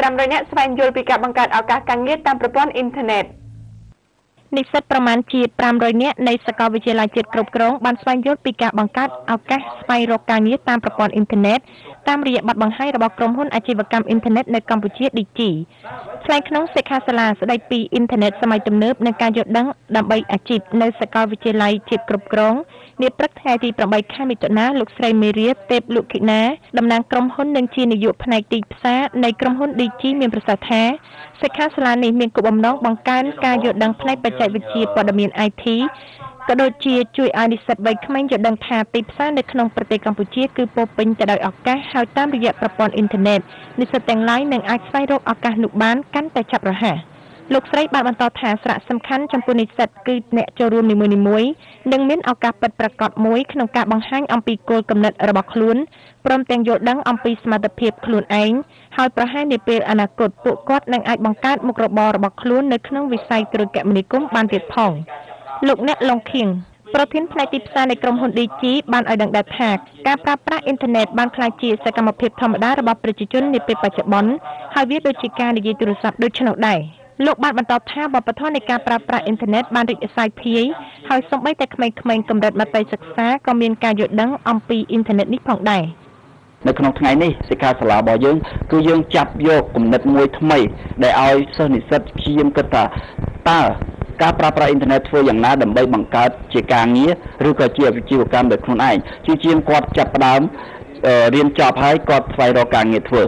500នាក់ស្វែងយល់ពីការបង្កើតឱកាសការងារតាមប្រព័ន្ធអ៊ីនធឺណិត និស្សិតប្រមាណជា500នាក់នៃសាកលវិទ្យាល័យជាតិគ្រប់គ្រងបានស្វែងយល់ពីការបង្កើតឱកាសស្វែងរកការងារតាមប្រព័ន្ធអ៊ីនធឺណិតតាមរយៈបទបង្ហាញរបស់ក្រុមហ៊ុនអាជីវកម្មអ៊ីនធឺណិតនៅកម្ពុជា DG ថ្លែងក្នុងសិក្ខាសាលាស្ដីពីអ៊ីនធឺណិតសម័យទំនើបនិងការយល់ដឹងដើម្បីអាជីពនៅសាកលវិទ្យាល័យជាតិគ្រប់គ្រងនាព្រឹកថ្ងៃទី8ខែមិថុនាលោកស្រីមេរៀទេពលុគិណាតំណាងក្រុមហ៊ុននិងជានាយកផ្នែកទីផ្សារនៃក្រុមហ៊ុន DG មានប្រសាសន៍ថា សិក្ខាសាលានេះមានគោលបំណងបង្កើនការយល់ដឹងផ្នែកបច្ចេកវិទ្យាព័ត៌មាន IT ក៏ដូចជាជួយឲ្យនិស្សិតវ័យក្មេងយល់ដឹងថាទីផ្សារនៅក្នុងប្រទេសកម្ពុជាគឺពោពេញទៅដោយឱកាសហើយតាមរយៈប្រព័ន្ធអ៊ីនធឺណិតនិស្សិតទាំងឡាយនឹងអាចស្វែងរកឱកាសនោះបានកាន់តែឆាប់រហ័ស លោកស្រីបានបន្តថាសារៈសំខាន់ចំពោះនិស្សិតគឺអ្នកចូលរួមនីមួយៗនឹងមានឱកាសពិតប្រាកដមួយក្នុងការបង្ហាញអំពីគោលគំនិតរបស់ខ្លួនព្រមទាំងយល់ដឹងអំពីសមត្ថភាពខ្លួនឯងហើយប្រហែលនាពេលអនាគតពួកគាត់នឹងអាចបង្កើតមុខរបររបស់ខ្លួននៅក្នុងវិស័យគ្រូគមនាគមន៍បានទៀតផងលោកអ្នកឡុងខៀងប្រធានផ្នែកទីផ្សារនៃក្រុមហ៊ុន DG បានឲ្យដឹងដែរថាការប្រើប្រាស់អ៊ីនធឺណិតបានក្លាយជាសកម្មភាពធម្មតារបស់ប្រជាជននាពេលបច្ចុប្បន្នហើយវាដូចជាការនិយាយទូរស័ព្ទដូចនោះដែរ លោកបានបន្តថាវប្បធម៌នៃការប្រើប្រាស់អ៊ីនធឺណិតបានរីករាយភាយហើយសូម្បីតែក្មេងៗកម្រិតមត្តេយ្យសិក្សាក៏មានការយល់ដឹងអំពីអ៊ីនធឺណិតនេះផងដែរនៅក្នុងថ្ងៃនេះសិក្ខាសាលារបស់យើងគឺយើងចាប់យកគំនិតមួយថ្មី ដែលឲ្យសិស្សនិស្សិតព្យាយាមគិតថាតើការប្រើប្រាស់អ៊ីនធឺណិតធ្វើយ៉ាងណាដើម្បីបង្កើតជាការងារឬក៏ជាអាជីវកម្មដោយខ្លួនឯងជាជាងគាត់ចាប់ផ្ដើមរៀនចប់ហើយគាត់ស្វែងរកការងារធ្វើ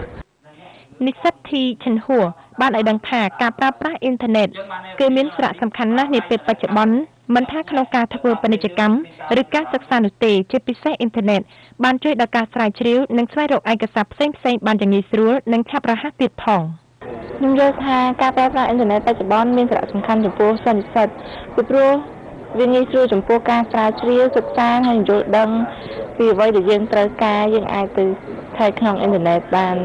និស្សិតធីឈិនហួរបានឲ្យដឹងថាការប្រើប្រាស់អ៊ីនធឺណិតគឺមានសារៈសំខាន់ណាស់នាពេលបច្ចុប្បន្នមិនថាក្នុងការធ្វើពាណិជ្ជកម្មឬការសិក្សានោះទេជាពិសេសអ៊ីនធឺណិតបានជួយដល់ការស្រាវជ្រាវនិងស្វែងរកឯកសារផ្សេងៗបានយ៉ាងងាយស្រួលនិងឆាប់រហ័សទៀតផងខ្ញុំយល់ថាការប្រើប្រាស់អ៊ីនធឺណិតបច្ចុប្បន្នមានសារៈសំខាន់ចំពោះសិស្សនិស្សិតពីព្រោះវាងាយស្រួលចំពោះការស្រាវជ្រាវសិក្សាហើយយល់ដឹងពីអ្វីដែលយើងត្រូវការយើងអាចទៅថែក្នុងអ៊ីនធឺណិតបាន